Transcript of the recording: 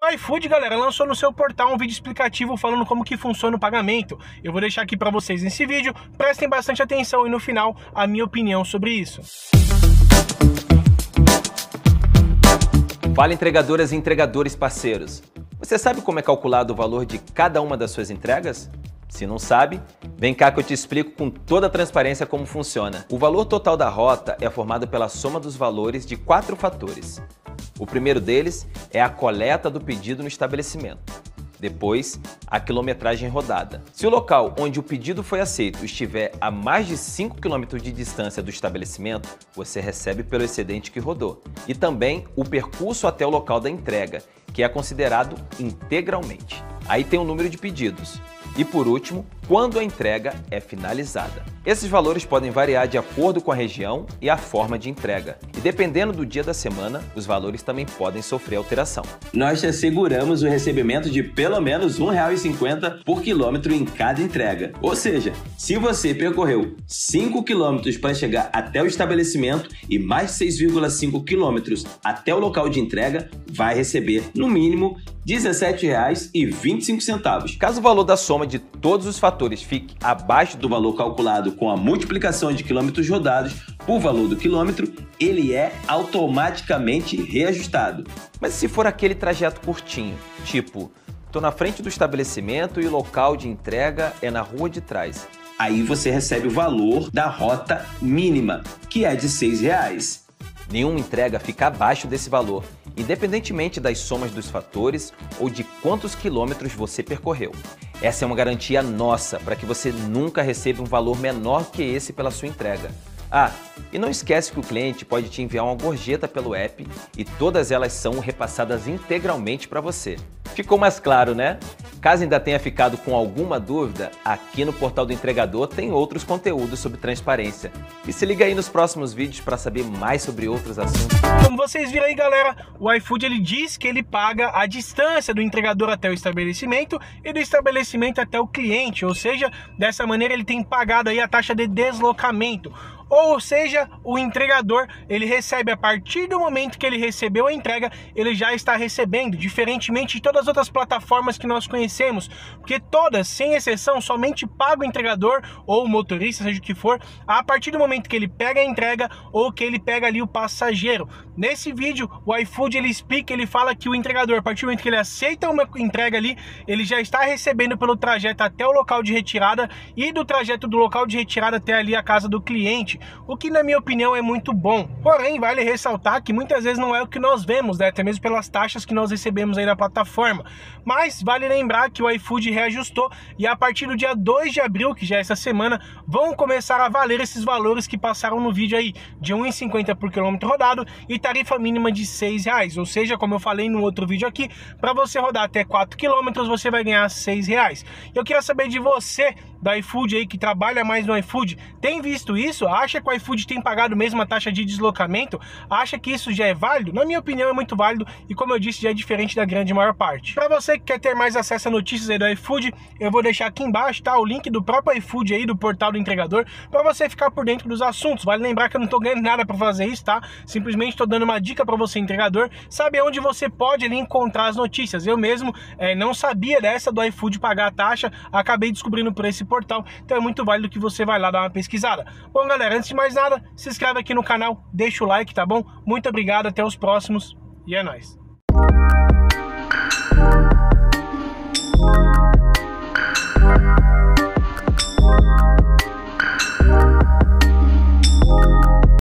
O iFood, galera, lançou no seu portal um vídeo explicativo falando como que funciona o pagamento. Eu vou deixar aqui para vocês nesse vídeo. Prestem bastante atenção e no final a minha opinião sobre isso. Fala entregadoras e entregadores parceiros. Você sabe como é calculado o valor de cada uma das suas entregas? Se não sabe, vem cá que eu te explico com toda a transparência como funciona. O valor total da rota é formado pela soma dos valores de quatro fatores. O primeiro deles é a coleta do pedido no estabelecimento. Depois, a quilometragem rodada. Se o local onde o pedido foi aceito estiver a mais de 5 km de distância do estabelecimento, você recebe pelo excedente que rodou. E também o percurso até o local da entrega, que é considerado integralmente. Aí tem o número de pedidos. E por último, quando a entrega é finalizada. Esses valores podem variar de acordo com a região e a forma de entrega. E dependendo do dia da semana, os valores também podem sofrer alteração. Nós te asseguramos o recebimento de pelo menos R$ 1,50 por quilômetro em cada entrega. Ou seja, se você percorreu 5 quilômetros para chegar até o estabelecimento e mais 6,5 quilômetros até o local de entrega, vai receber, no mínimo, R$ 17,25. Caso o valor da soma de todos os fatores fique abaixo do valor calculado com a multiplicação de quilômetros rodados por valor do quilômetro, ele é automaticamente reajustado. Mas se for aquele trajeto curtinho, tipo, tô na frente do estabelecimento e o local de entrega é na rua de trás. Aí você recebe o valor da rota mínima, que é de R$ 6,00. Nenhuma entrega fica abaixo desse valor independentemente das somas dos fatores ou de quantos quilômetros você percorreu. Essa é uma garantia nossa para que você nunca receba um valor menor que esse pela sua entrega. Ah, e não esquece que o cliente pode te enviar uma gorjeta pelo app e todas elas são repassadas integralmente para você. Ficou mais claro, né? Caso ainda tenha ficado com alguma dúvida, aqui no portal do entregador tem outros conteúdos sobre transparência. E se liga aí nos próximos vídeos para saber mais sobre outros assuntos. Como vocês viram aí, galera, o iFood ele diz que ele paga a distância do entregador até o estabelecimento e do estabelecimento até o cliente, ou seja, dessa maneira ele tem pagado aí a taxa de deslocamento. Ou seja, o entregador ele recebe a partir do momento que ele recebeu a entrega, ele já está recebendo, diferentemente de todas as outras plataformas que nós conhecemos, porque todas, sem exceção, somente paga o entregador ou o motorista, seja o que for, a partir do momento que ele pega a entrega ou que ele pega ali o passageiro. Nesse vídeo, o iFood ele explica, ele fala que o entregador, a partir do momento que ele aceita uma entrega ali, ele já está recebendo pelo trajeto até o local de retirada e do trajeto do local de retirada até ali a casa do cliente o que na minha opinião é muito bom. Porém, vale ressaltar que muitas vezes não é o que nós vemos, né? até mesmo pelas taxas que nós recebemos aí na plataforma. Mas vale lembrar que o iFood reajustou e a partir do dia 2 de abril, que já é essa semana, vão começar a valer esses valores que passaram no vídeo aí, de R$ 1,50 por quilômetro rodado e tarifa mínima de R$ reais. Ou seja, como eu falei no outro vídeo aqui, para você rodar até 4 quilômetros, você vai ganhar R$ reais. Eu queria saber de você, do iFood aí, que trabalha mais no iFood, tem visto isso? Acha que o iFood tem pagado mesmo a taxa de deslocamento? Acha que isso já é válido? Na minha opinião é muito válido e como eu disse, já é diferente da grande maior parte. Para você que quer ter mais acesso a notícias aí do iFood, eu vou deixar aqui embaixo, tá? O link do próprio iFood aí, do portal do entregador, para você ficar por dentro dos assuntos. Vale lembrar que eu não tô ganhando nada para fazer isso, tá? Simplesmente tô dando uma dica para você, entregador, saber onde você pode ali encontrar as notícias. Eu mesmo é, não sabia dessa do iFood pagar a taxa, acabei descobrindo por esse portal, então é muito válido que você vai lá dar uma pesquisada. Bom, galera, antes de mais nada, se inscreve aqui no canal, deixa o like, tá bom? Muito obrigado, até os próximos e é nóis.